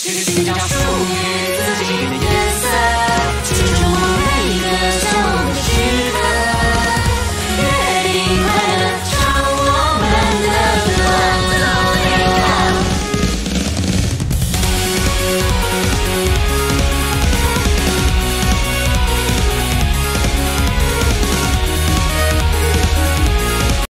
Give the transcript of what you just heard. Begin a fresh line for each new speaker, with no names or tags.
去寻找属于